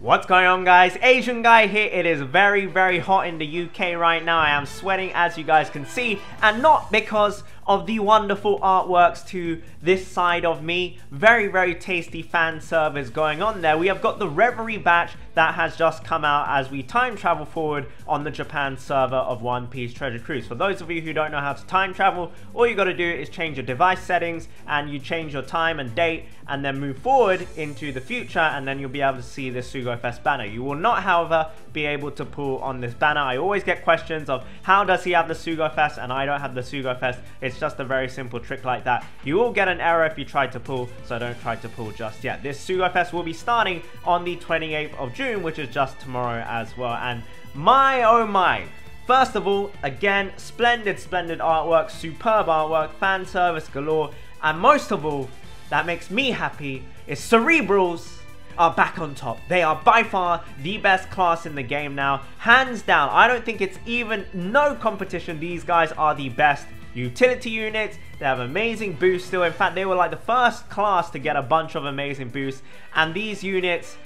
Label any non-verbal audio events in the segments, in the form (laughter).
What's going on guys? Asian Guy here. It is very very hot in the UK right now. I am sweating as you guys can see and not because of the wonderful artworks to this side of me. Very, very tasty fan service going on there. We have got the Reverie batch that has just come out as we time travel forward on the Japan server of One Piece Treasure Cruise. For those of you who don't know how to time travel, all you got to do is change your device settings and you change your time and date and then move forward into the future and then you'll be able to see the Sugo Fest banner. You will not, however, be able to pull on this banner. I always get questions of how does he have the Sugo Fest and I don't have the Sugofest. It's just a very simple trick like that. You will get an error if you try to pull, so don't try to pull just yet. This Sugo Fest will be starting on the 28th of June, which is just tomorrow as well. And my oh my, First of all, again, splendid, splendid artwork, superb artwork, fan service galore, and most of all, that makes me happy, is Cerebrals are back on top. They are by far the best class in the game now, hands down. I don't think it's even no competition. These guys are the best utility units. They have amazing boosts still. In fact, they were like the first class to get a bunch of amazing boosts. And these units,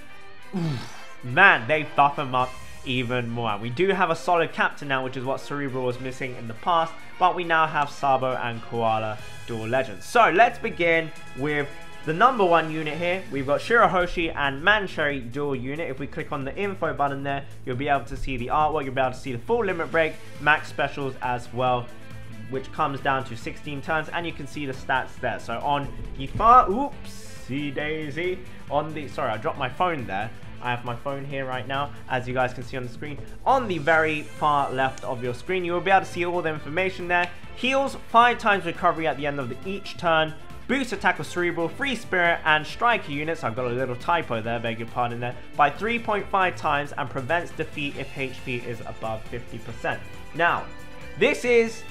oof, man, they buff them up even more. We do have a solid captain now, which is what Cerebral was missing in the past. But we now have Sabo and Koala dual legends. So let's begin with the number one unit here, we've got Shirahoshi and Mansherry dual unit. If we click on the info button there, you'll be able to see the artwork, you'll be able to see the full limit break, max specials as well which comes down to 16 turns, and you can see the stats there. So on the far, oopsie daisy, on the, sorry, I dropped my phone there. I have my phone here right now, as you guys can see on the screen. On the very far left of your screen, you will be able to see all the information there. Heals 5 times recovery at the end of the, each turn. Boost attack with Cerebral, Free Spirit, and Striker units, I've got a little typo there, beg your pardon there, by 3.5 times and prevents defeat if HP is above 50%. Now, this is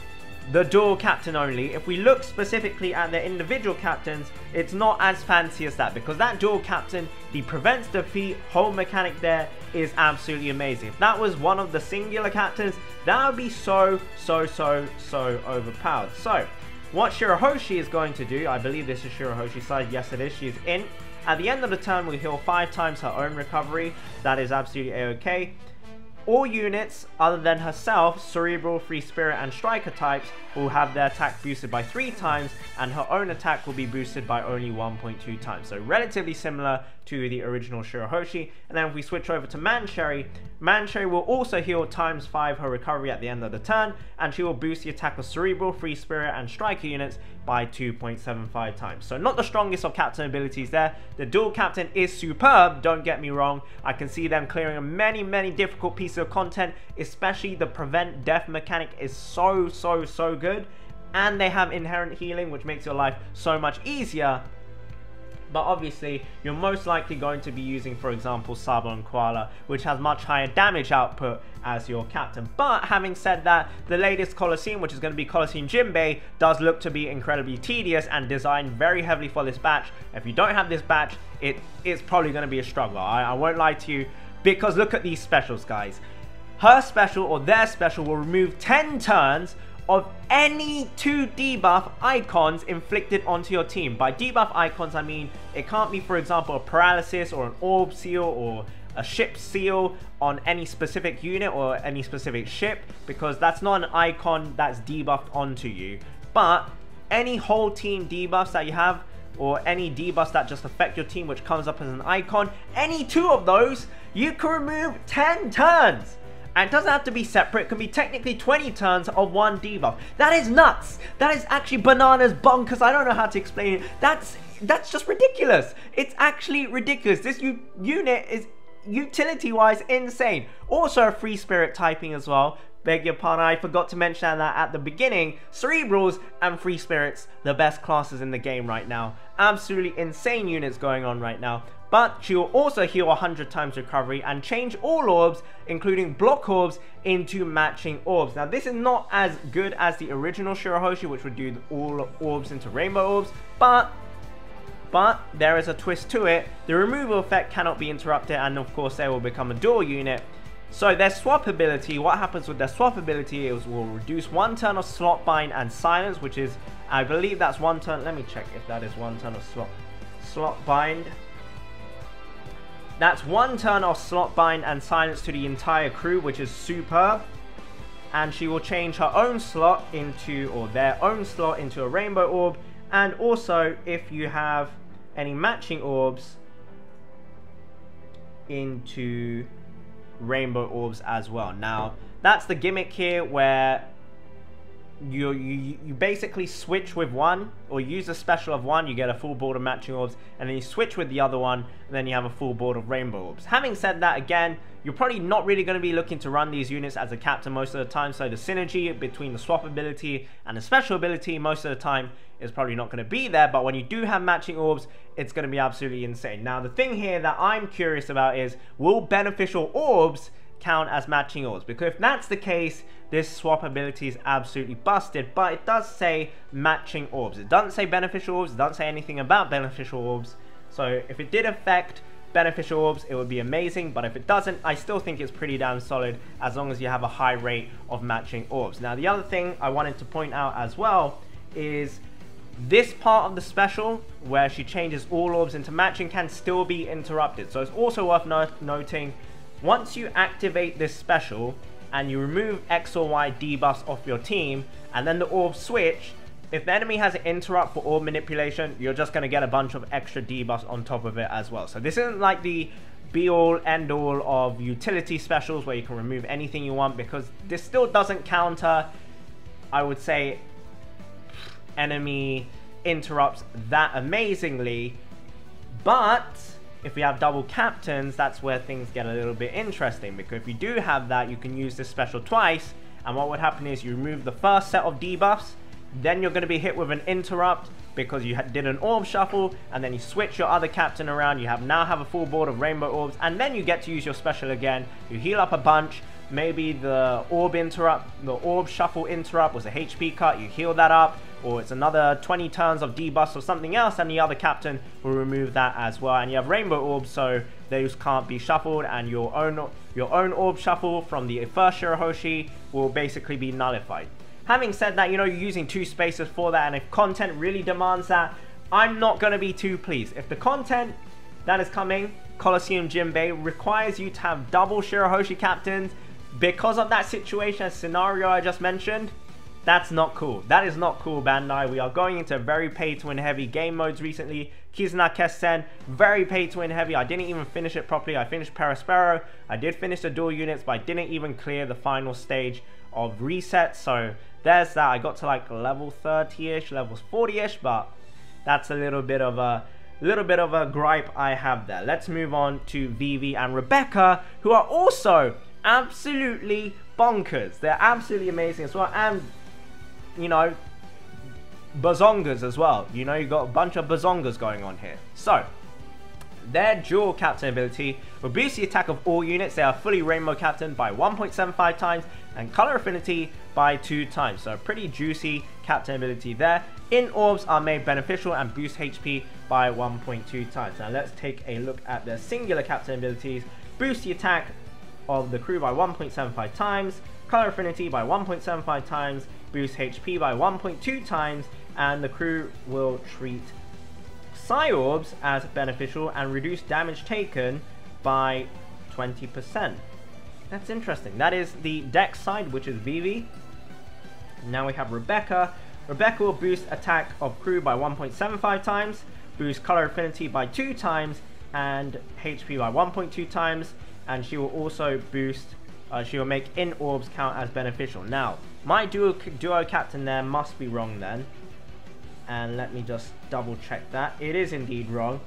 the dual captain only. If we look specifically at the individual captains, it's not as fancy as that because that dual captain, the prevents defeat whole mechanic there is absolutely amazing. If that was one of the singular captains, that would be so, so, so, so overpowered. So, what Shirahoshi is going to do, I believe this is Shirahoshi's side, yes it is, she's in. At the end of the turn, we heal 5 times her own recovery, that is absolutely a-okay. All units other than herself, Cerebral, Free Spirit and Striker types will have their attack boosted by 3 times and her own attack will be boosted by only 1.2 times. So relatively similar to the original Shirahoshi. And then if we switch over to Mansherry, Mansherry will also heal times 5 her recovery at the end of the turn and she will boost the attack of Cerebral, Free Spirit and Striker units by 2.75 times. So not the strongest of captain abilities there. The dual captain is superb, don't get me wrong. I can see them clearing many, many difficult pieces of content, especially the prevent death mechanic is so, so, so good. And they have inherent healing, which makes your life so much easier but obviously you're most likely going to be using for example Sabo and Koala which has much higher damage output as your captain. But having said that, the latest Colosseum, which is going to be Colosseum Jinbei, does look to be incredibly tedious and designed very heavily for this batch. If you don't have this batch, it, it is probably going to be a struggle. I, I won't lie to you, because look at these specials, guys. Her special or their special will remove 10 turns of any two debuff icons inflicted onto your team. By debuff icons, I mean it can't be, for example, a paralysis or an orb seal or a ship seal on any specific unit or any specific ship because that's not an icon that's debuffed onto you. But any whole team debuffs that you have or any debuffs that just affect your team which comes up as an icon, any two of those, you can remove 10 turns. And it doesn't have to be separate, it can be technically 20 turns of one debuff. That is nuts! That is actually bananas bonkers, I don't know how to explain it. That's that's just ridiculous. It's actually ridiculous. This unit is utility-wise insane. Also a free spirit typing as well. Beg your pardon, I forgot to mention that at the beginning. Cerebrals and Free Spirits, the best classes in the game right now. Absolutely insane units going on right now. But she will also heal 100 times recovery and change all orbs, including block orbs, into matching orbs. Now this is not as good as the original Shirahoshi, which would do all orbs into rainbow orbs, but but there is a twist to it. The removal effect cannot be interrupted and of course they will become a dual unit. So their swap ability, what happens with their swap ability is will reduce one turn of slot bind and silence, which is, I believe that's one turn, let me check if that is one turn of slot, slot bind. That's one turn of slot bind and silence to the entire crew, which is superb. And she will change her own slot into, or their own slot into a rainbow orb. And also, if you have any matching orbs, into rainbow orbs as well. Now, that's the gimmick here where you, you you basically switch with one or use a special of one you get a full board of matching orbs and then you switch with the other one and then you have a full board of rainbow orbs. Having said that again you're probably not really going to be looking to run these units as a captain most of the time so the synergy between the swap ability and the special ability most of the time is probably not going to be there but when you do have matching orbs it's going to be absolutely insane. Now the thing here that i'm curious about is will beneficial orbs count as matching orbs because if that's the case this swap ability is absolutely busted but it does say matching orbs. It doesn't say beneficial orbs it doesn't say anything about beneficial orbs. So if it did affect beneficial orbs it would be amazing but if it doesn't I still think it's pretty damn solid as long as you have a high rate of matching orbs. Now the other thing I wanted to point out as well is this part of the special where she changes all orbs into matching can still be interrupted. So it's also worth no noting once you activate this special and you remove X or Y debuffs off your team and then the orb switch, if the enemy has an interrupt for orb manipulation, you're just going to get a bunch of extra debuffs on top of it as well. So this isn't like the be all end all of utility specials where you can remove anything you want because this still doesn't counter, I would say, enemy interrupts that amazingly. But if we have double captains, that's where things get a little bit interesting because if you do have that, you can use this special twice. And what would happen is you remove the first set of debuffs, then you're going to be hit with an interrupt because you did an orb shuffle and then you switch your other captain around. You have now have a full board of rainbow orbs and then you get to use your special again. You heal up a bunch. Maybe the orb interrupt, the orb shuffle interrupt was a HP cut. You heal that up or it's another 20 turns of debuffs or something else and the other captain will remove that as well and you have rainbow orbs so those can't be shuffled and your own your own orb shuffle from the first Shirahoshi will basically be nullified. Having said that, you know, you're using two spaces for that and if content really demands that, I'm not going to be too pleased. If the content that is coming, Colosseum Jinbei, requires you to have double Shirahoshi captains because of that situation scenario I just mentioned, that's not cool. That is not cool, Bandai. We are going into very pay-to-win heavy game modes recently. Kizuna Kessen, very pay-to-win heavy. I didn't even finish it properly. I finished Perospero. I did finish the dual units, but I didn't even clear the final stage of reset. So there's that. I got to like level 30-ish, levels 40-ish, but that's a little bit of a little bit of a gripe I have there. Let's move on to Vivi and Rebecca, who are also absolutely bonkers. They're absolutely amazing as well. And you know, bazongas as well. You know, you've got a bunch of bazongas going on here. So, their dual captain ability will boost the attack of all units. They are fully rainbow captain by 1.75 times and color affinity by 2 times. So pretty juicy captain ability there. In orbs are made beneficial and boost HP by 1.2 times. Now let's take a look at their singular captain abilities. Boost the attack of the crew by 1.75 times, color affinity by 1.75 times, boost HP by 1.2 times, and the crew will treat Psyorbs as beneficial and reduce damage taken by 20%. That's interesting. That is the deck side, which is Vivi. Now we have Rebecca. Rebecca will boost attack of crew by 1.75 times, boost color affinity by 2 times, and HP by 1.2 times, and she will also boost, uh, she will make in orbs count as beneficial. Now, my duo, duo captain there must be wrong then. And let me just double check that. It is indeed wrong.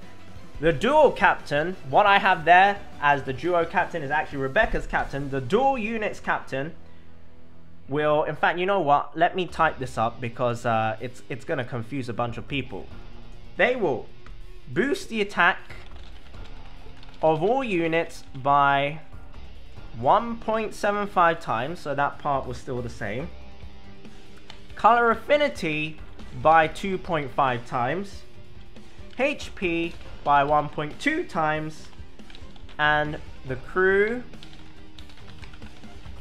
The dual captain, what I have there as the duo captain is actually Rebecca's captain. The dual units captain will, in fact, you know what? Let me type this up because uh, it's, it's going to confuse a bunch of people. They will boost the attack of all units by 1.75 times, so that part was still the same. Color affinity by 2.5 times. HP by 1.2 times. And the crew...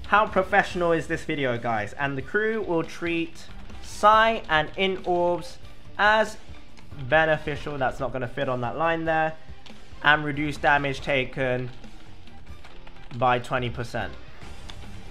How professional is this video, guys? And the crew will treat Psy and In Orbs as beneficial. That's not going to fit on that line there. and reduce damage taken by 20%.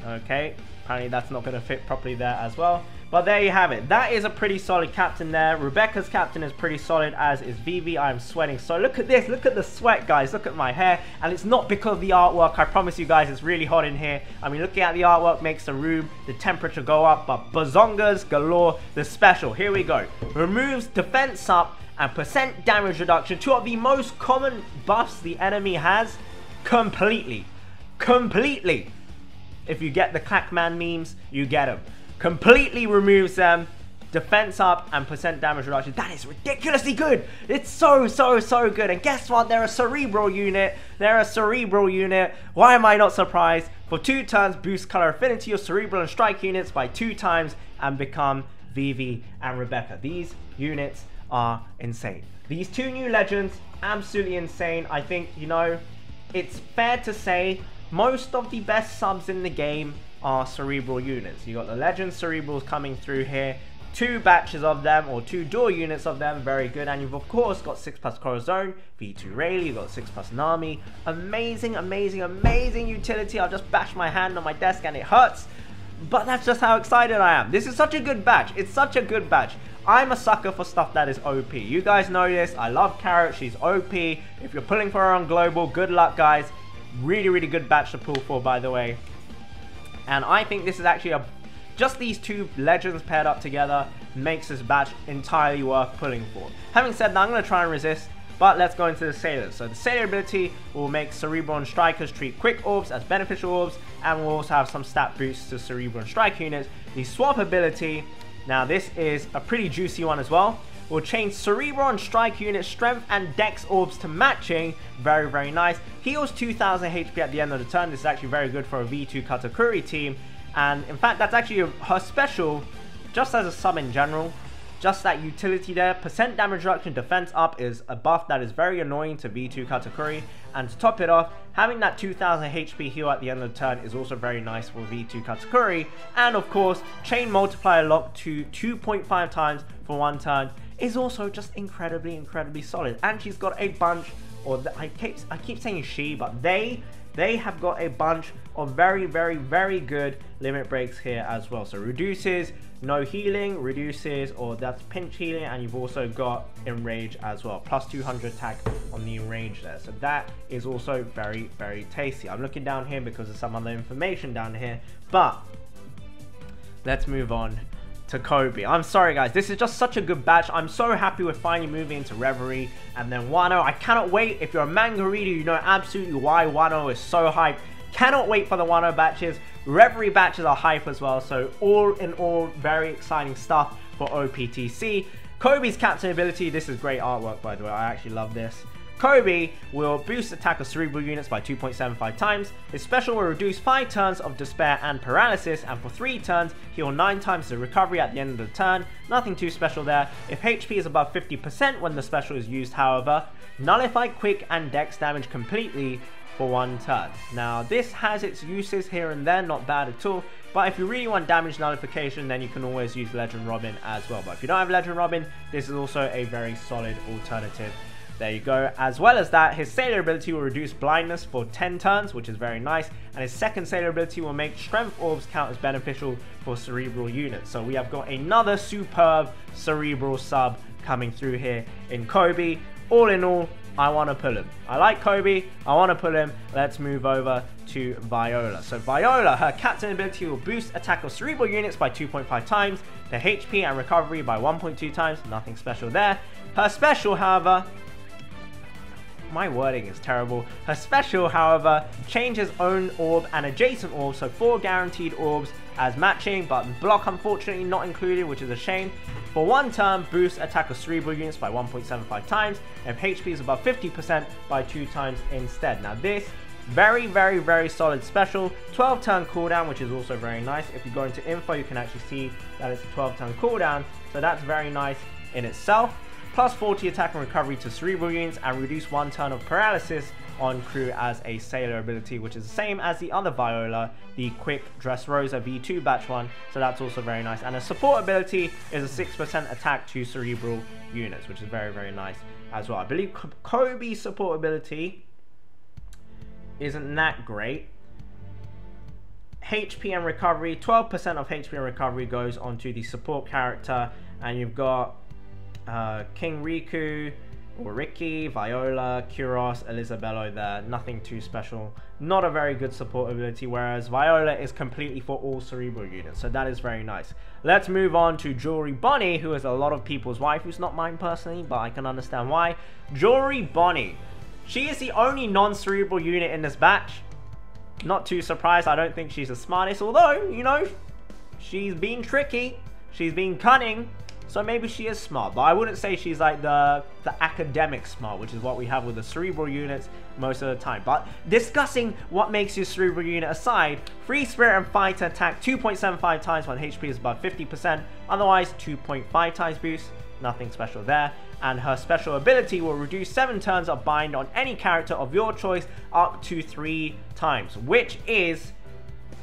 Okay, apparently that's not going to fit properly there as well. But there you have it. That is a pretty solid captain there. Rebecca's captain is pretty solid, as is Vivi. I'm sweating. So look at this. Look at the sweat, guys. Look at my hair. And it's not because of the artwork. I promise you guys, it's really hot in here. I mean, looking at the artwork makes the room, the temperature go up. But bazongas galore, the special. Here we go. Removes defense up and percent damage reduction. Two of the most common buffs the enemy has. Completely. Completely. If you get the Clackman memes, you get them completely removes them. Defense up and percent damage reduction. That is ridiculously good. It's so, so, so good. And guess what? They're a cerebral unit. They're a cerebral unit. Why am I not surprised? For two turns, boost color affinity of cerebral and strike units by two times and become Vivi and Rebecca. These units are insane. These two new legends, absolutely insane. I think, you know, it's fair to say most of the best subs in the game are cerebral units. You got the legend cerebrals coming through here, two batches of them or two dual units of them, very good. And you've of course got 6 plus Corazon, V2 Rayleigh, you've got 6 plus Nami. Amazing, amazing, amazing utility. I'll just bash my hand on my desk and it hurts. But that's just how excited I am. This is such a good batch. It's such a good batch. I'm a sucker for stuff that is OP. You guys know this. I love Carrot. She's OP. If you're pulling for her on Global, good luck, guys. Really, really good batch to pull for, by the way. And I think this is actually a just these two legends paired up together makes this batch entirely worth pulling for. Having said that, I'm going to try and resist, but let's go into the Sailors. So the Sailor ability will make Cerebral and Strikers treat quick orbs as beneficial orbs, and we'll also have some stat boosts to Cerebral and Strike units. The Swap ability, now this is a pretty juicy one as well. We'll change Cerebral and Strike unit strength and dex orbs to matching. Very, very nice. Heals 2000 HP at the end of the turn. This is actually very good for a V2 Katakuri team. And in fact, that's actually her special, just as a sub in general. Just that utility there. Percent damage reduction defense up is a buff that is very annoying to V2 Katakuri. And to top it off, having that 2000 HP heal at the end of the turn is also very nice for V2 Katakuri. And of course, chain multiplier lock to 2.5 times for one turn is also just incredibly, incredibly solid. And she's got a bunch, or the, I keep I keep saying she, but they they have got a bunch of very, very, very good limit breaks here as well. So reduces no healing, reduces or that's pinch healing, and you've also got enrage as well, plus 200 attack on the enrage there. So that is also very, very tasty. I'm looking down here because there's some other information down here, but let's move on to Kobe. I'm sorry guys, this is just such a good batch. I'm so happy we're finally moving into Reverie and then Wano. I cannot wait. If you're a manga reader, you know absolutely why Wano is so hyped. Cannot wait for the Wano batches. Reverie batches are hype as well, so all in all, very exciting stuff for OPTC. Kobe's captain ability, this is great artwork by the way, I actually love this. Kobe will boost attack of cerebral units by 2.75 times. His special will reduce 5 turns of despair and paralysis, and for 3 turns, heal 9 times the recovery at the end of the turn. Nothing too special there. If HP is above 50% when the special is used, however, nullify quick and dex damage completely for one turn. Now, this has its uses here and there, not bad at all. But if you really want damage nullification, then you can always use Legend Robin as well. But if you don't have Legend Robin, this is also a very solid alternative there you go. As well as that, his Sailor ability will reduce blindness for 10 turns, which is very nice. And his second Sailor ability will make Strength Orbs count as beneficial for Cerebral units. So we have got another superb Cerebral sub coming through here in Kobe. All in all, I want to pull him. I like Kobe, I want to pull him. Let's move over to Viola. So Viola, her captain ability will boost attack of cerebral units by 2.5 times, the HP and recovery by 1.2 times, nothing special there. Her special, however, my wording is terrible. Her special, however, changes own orb and adjacent orb, so four guaranteed orbs as matching, but block unfortunately not included, which is a shame. For one turn, boost attack of cerebral units by 1.75 times, if HP is above 50% by two times instead. Now this, very, very, very solid special. 12 turn cooldown, which is also very nice. If you go into info, you can actually see that it's a 12 turn cooldown, so that's very nice in itself plus 40 attack and recovery to cerebral units, and reduce one turn of paralysis on crew as a sailor ability, which is the same as the other Viola, the quick Dress Dressrosa V2 batch one, so that's also very nice. And a support ability is a 6% attack to cerebral units, which is very, very nice as well. I believe Kobe's support ability isn't that great. HP and recovery, 12% of HP and recovery goes onto the support character, and you've got uh, King Riku, or Ricky, Viola, Kyros, Elizabello there. Nothing too special. Not a very good support ability, whereas Viola is completely for all Cerebral units, so that is very nice. Let's move on to Jewelry Bonnie, who is a lot of people's wife, who's not mine personally, but I can understand why. Jewelry Bonnie. She is the only non-cerebral unit in this batch. Not too surprised, I don't think she's the smartest, although, you know, she's been tricky, she's been cunning, so maybe she is smart, but I wouldn't say she's like the, the academic smart, which is what we have with the cerebral units most of the time. But discussing what makes your cerebral unit aside, Free Spirit and Fighter attack 2.75 times when HP is above 50%, otherwise 2.5 times boost, nothing special there. And her special ability will reduce 7 turns of bind on any character of your choice up to 3 times, which is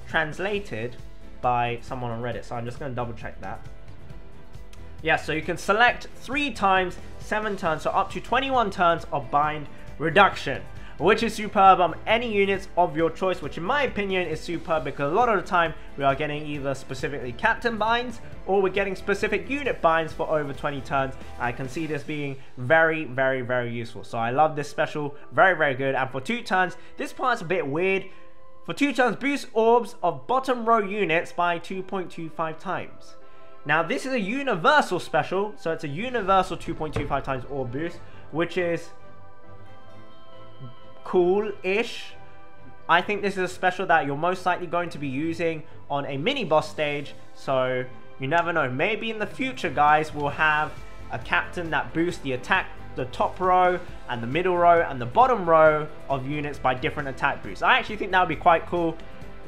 translated by someone on Reddit. So I'm just going to double check that. Yeah, so you can select 3 times 7 turns, so up to 21 turns of bind reduction. Which is superb on any units of your choice, which in my opinion is superb because a lot of the time we are getting either specifically captain binds or we're getting specific unit binds for over 20 turns. I can see this being very, very, very useful. So I love this special, very, very good. And for 2 turns, this part's a bit weird. For 2 turns, boost orbs of bottom row units by 2.25 times. Now this is a universal special, so it's a universal 2.25 times orb boost, which is cool-ish. I think this is a special that you're most likely going to be using on a mini boss stage, so you never know. Maybe in the future, guys, we'll have a captain that boosts the attack, the top row, and the middle row, and the bottom row of units by different attack boosts. I actually think that would be quite cool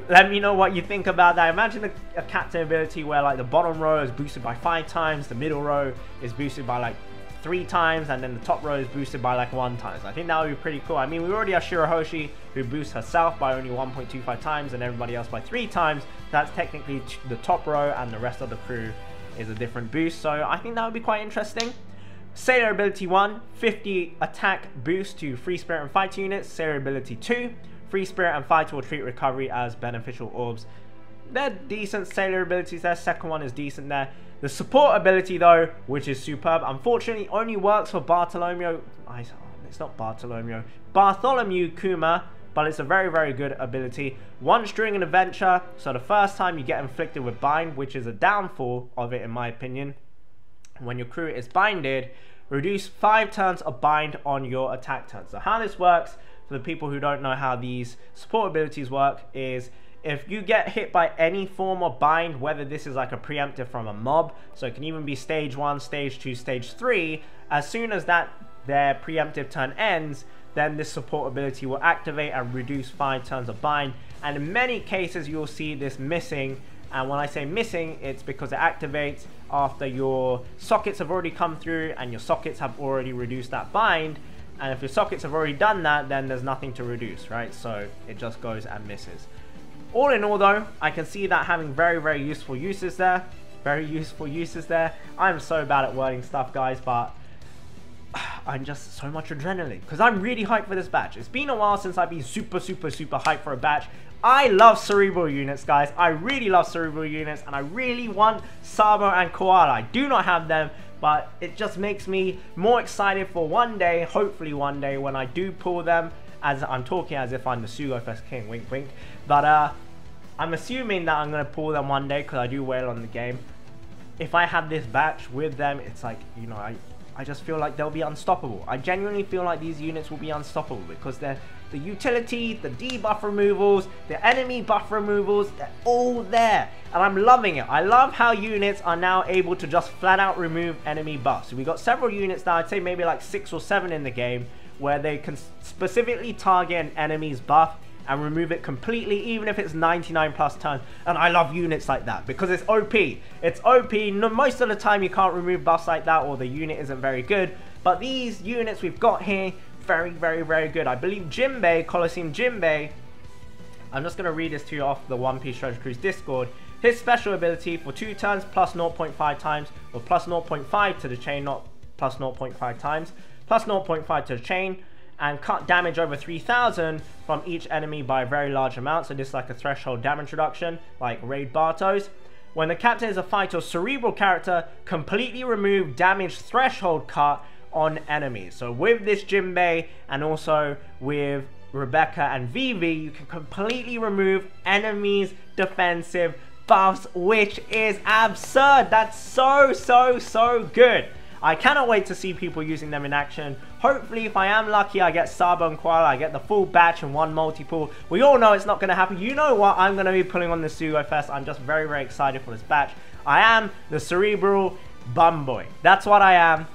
let me know what you think about that. Imagine a, a, captain ability where like the bottom row is boosted by five times, the middle row is boosted by like three times, and then the top row is boosted by like one times. I think that would be pretty cool. I mean, we already have Shirahoshi who boosts herself by only 1.25 times and everybody else by three times. That's technically the top row and the rest of the crew is a different boost. So I think that would be quite interesting. Sailor ability 1, 50 attack boost to free spirit and Fighter units. Sailor ability 2, Free Spirit and Fighter will treat recovery as beneficial orbs. They're decent sailor abilities Their Second one is decent there. The support ability though, which is superb, unfortunately only works for Bartolomeo. It's not Bartolomeo. Bartholomew Kuma, but it's a very, very good ability. Once during an adventure, so the first time you get inflicted with bind, which is a downfall of it in my opinion, when your crew is binded, reduce 5 turns of bind on your attack turn. So how this works for the people who don't know how these support abilities work is if you get hit by any form of bind, whether this is like a preemptive from a mob, so it can even be stage 1, stage 2, stage 3, as soon as that their preemptive turn ends, then this support ability will activate and reduce 5 turns of bind. And in many cases you'll see this missing, and when I say missing, it's because it activates after your sockets have already come through and your sockets have already reduced that bind, and if your sockets have already done that, then there's nothing to reduce, right? So it just goes and misses. All in all though, I can see that having very, very useful uses there. Very useful uses there. I'm so bad at wording stuff, guys, but (sighs) I'm just so much adrenaline because I'm really hyped for this batch. It's been a while since I've been super, super, super hyped for a batch. I love cerebral units, guys. I really love cerebral units, and I really want Sabo and Koala. I do not have them, but it just makes me more excited for one day, hopefully one day, when I do pull them, as I'm talking as if I'm the Sugo Fest King, wink wink, but uh, I'm assuming that I'm going to pull them one day, because I do well on the game. If I have this batch with them, it's like, you know, I, I just feel like they'll be unstoppable. I genuinely feel like these units will be unstoppable, because they're the utility, the debuff removals, the enemy buff removals, they're all there. And I'm loving it. I love how units are now able to just flat out remove enemy buffs. So we got several units now, I'd say maybe like six or seven in the game, where they can specifically target an enemy's buff and remove it completely, even if it's 99 plus turns. And I love units like that because it's OP. It's OP. No, most of the time you can't remove buffs like that or the unit isn't very good. But these units we've got here, very, very, very good. I believe Jinbei, Colosseum Jinbei, I'm just going to read this to you off the One Piece Treasure Cruise Discord. His special ability for 2 turns plus 0.5 times, or plus 0.5 to the chain, not plus 0.5 times. plus 0.5 to the chain, and cut damage over 3000 from each enemy by a very large amount. So this is like a threshold damage reduction, like Raid Bartos. When the captain is a fighter or cerebral character, completely remove damage threshold cut on enemies. So with this Jinbei and also with Rebecca and Vivi, you can completely remove enemies' defensive buffs, which is absurd. That's so, so, so good. I cannot wait to see people using them in action. Hopefully, if I am lucky, I get Sabo and Koala, I get the full batch and one multiple. We all know it's not going to happen. You know what? I'm going to be pulling on the Sugo Fest. I'm just very, very excited for this batch. I am the Cerebral Bum Boy. That's what I am.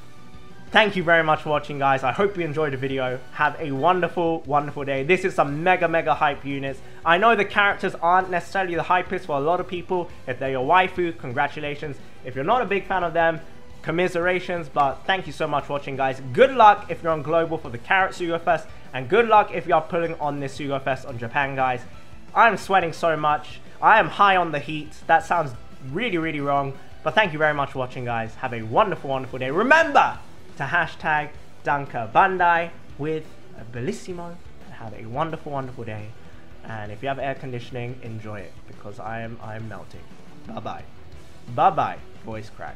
Thank you very much for watching, guys. I hope you enjoyed the video. Have a wonderful, wonderful day. This is some mega, mega hype units. I know the characters aren't necessarily the hypest for a lot of people. If they're your waifu, congratulations. If you're not a big fan of them, commiserations, but thank you so much for watching, guys. Good luck if you're on Global for the Carrot Sugo Fest, and good luck if you're pulling on this Sugo Fest on Japan, guys. I'm sweating so much. I am high on the heat. That sounds really, really wrong, but thank you very much for watching, guys. Have a wonderful, wonderful day. Remember to hashtag Danke Bandai with Bellissimo, and have a wonderful, wonderful day. And if you have air conditioning, enjoy it, because I am, I am melting. Bye-bye. Bye-bye, voice crack.